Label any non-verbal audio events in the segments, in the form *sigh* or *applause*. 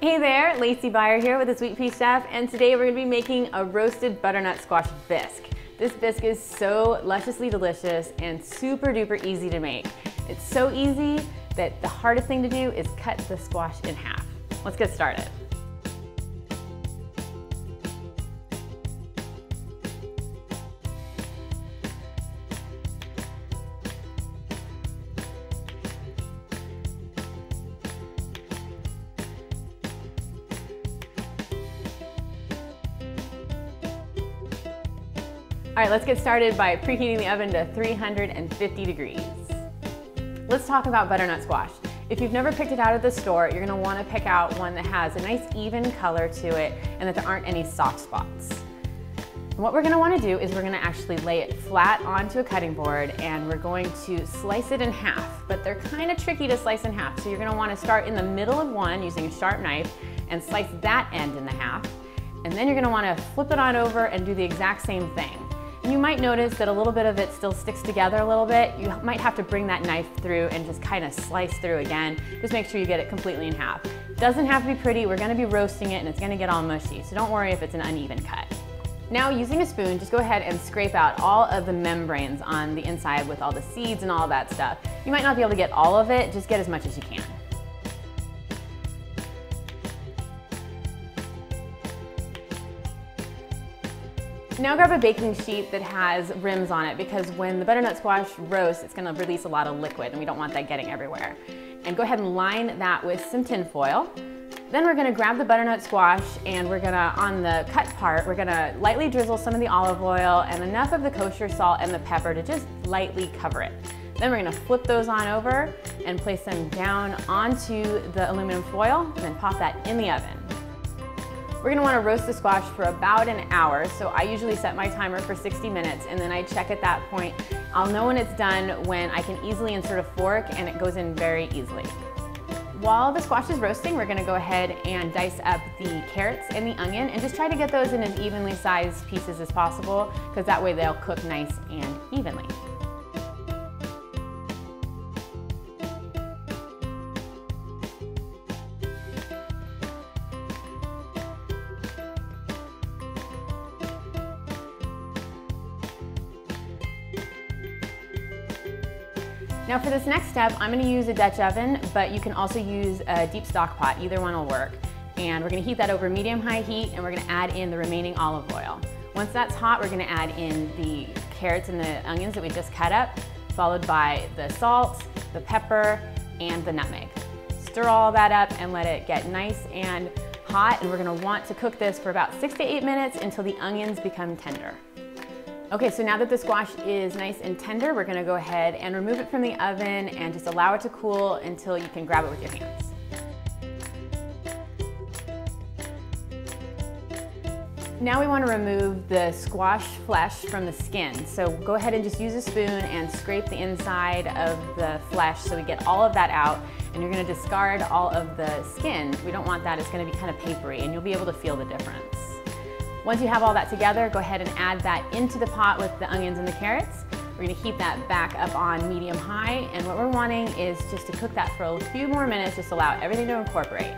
Hey there, Lacey Baier here with the Sweet Pea Chef, and today we're gonna be making a roasted butternut squash bisque. This bisque is so lusciously delicious and super duper easy to make. It's so easy that the hardest thing to do is cut the squash in half. Let's get started. All right, let's get started by preheating the oven to 350 degrees. Let's talk about butternut squash. If you've never picked it out at the store, you're gonna wanna pick out one that has a nice even color to it and that there aren't any soft spots. And what we're gonna wanna do is we're gonna actually lay it flat onto a cutting board and we're going to slice it in half, but they're kind of tricky to slice in half. So you're gonna wanna start in the middle of one using a sharp knife and slice that end in the half. And then you're gonna wanna flip it on over and do the exact same thing. You might notice that a little bit of it still sticks together a little bit. You might have to bring that knife through and just kind of slice through again. Just make sure you get it completely in half. Doesn't have to be pretty, we're gonna be roasting it and it's gonna get all mushy, so don't worry if it's an uneven cut. Now using a spoon, just go ahead and scrape out all of the membranes on the inside with all the seeds and all that stuff. You might not be able to get all of it, just get as much as you can. Now grab a baking sheet that has rims on it because when the butternut squash roasts, it's gonna release a lot of liquid and we don't want that getting everywhere. And go ahead and line that with some tin foil. Then we're gonna grab the butternut squash and we're gonna, on the cut part, we're gonna lightly drizzle some of the olive oil and enough of the kosher salt and the pepper to just lightly cover it. Then we're gonna flip those on over and place them down onto the aluminum foil and then pop that in the oven. We're gonna wanna roast the squash for about an hour, so I usually set my timer for 60 minutes and then I check at that point. I'll know when it's done when I can easily insert a fork and it goes in very easily. While the squash is roasting, we're gonna go ahead and dice up the carrots and the onion and just try to get those in as evenly sized pieces as possible because that way they'll cook nice and evenly. Now for this next step, I'm gonna use a Dutch oven, but you can also use a deep stock pot, either one will work. And we're gonna heat that over medium-high heat and we're gonna add in the remaining olive oil. Once that's hot, we're gonna add in the carrots and the onions that we just cut up, followed by the salt, the pepper, and the nutmeg. Stir all that up and let it get nice and hot, and we're gonna want to cook this for about six to eight minutes until the onions become tender. Okay, so now that the squash is nice and tender, we're gonna go ahead and remove it from the oven and just allow it to cool until you can grab it with your hands. Now we want to remove the squash flesh from the skin. So go ahead and just use a spoon and scrape the inside of the flesh so we get all of that out. And you're going to discard all of the skin. We don't want that, it's going to be kind of papery and you'll be able to feel the difference. Once you have all that together, go ahead and add that into the pot with the onions and the carrots. We're gonna heat that back up on medium high, and what we're wanting is just to cook that for a few more minutes, just allow everything to incorporate.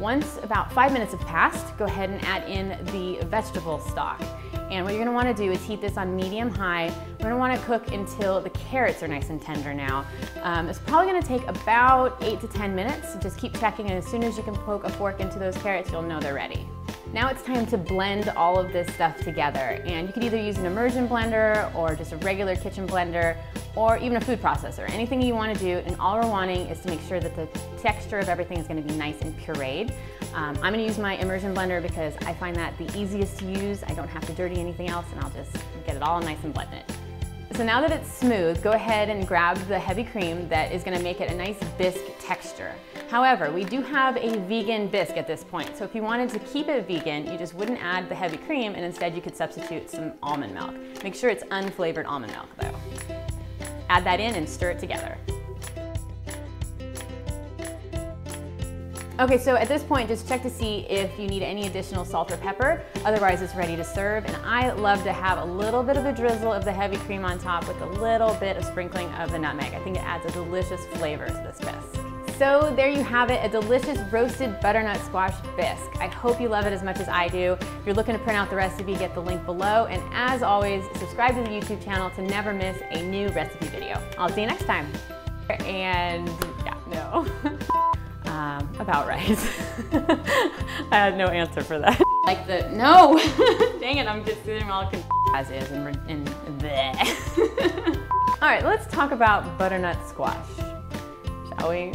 Once about five minutes have passed, go ahead and add in the vegetable stock. And what you're gonna wanna do is heat this on medium high. We're gonna wanna cook until the carrots are nice and tender now. Um, it's probably gonna take about eight to 10 minutes. Just keep checking, and as soon as you can poke a fork into those carrots, you'll know they're ready. Now it's time to blend all of this stuff together and you could either use an immersion blender or just a regular kitchen blender or even a food processor, anything you want to do and all we're wanting is to make sure that the texture of everything is going to be nice and pureed. Um, I'm going to use my immersion blender because I find that the easiest to use. I don't have to dirty anything else and I'll just get it all nice and blended. So now that it's smooth, go ahead and grab the heavy cream that is gonna make it a nice bisque texture. However, we do have a vegan bisque at this point, so if you wanted to keep it vegan, you just wouldn't add the heavy cream and instead you could substitute some almond milk. Make sure it's unflavored almond milk though. Add that in and stir it together. Okay, so at this point, just check to see if you need any additional salt or pepper. Otherwise, it's ready to serve. And I love to have a little bit of a drizzle of the heavy cream on top with a little bit of sprinkling of the nutmeg. I think it adds a delicious flavor to this bisque. so there you have it, a delicious roasted butternut squash bisque. I hope you love it as much as I do. If you're looking to print out the recipe, get the link below. And as always, subscribe to the YouTube channel to never miss a new recipe video. I'll see you next time. And about right. *laughs* I had no answer for that. *laughs* Like the, no, *laughs* dang it, I'm just sitting all as is and, and All right, let's talk about butternut squash, shall we?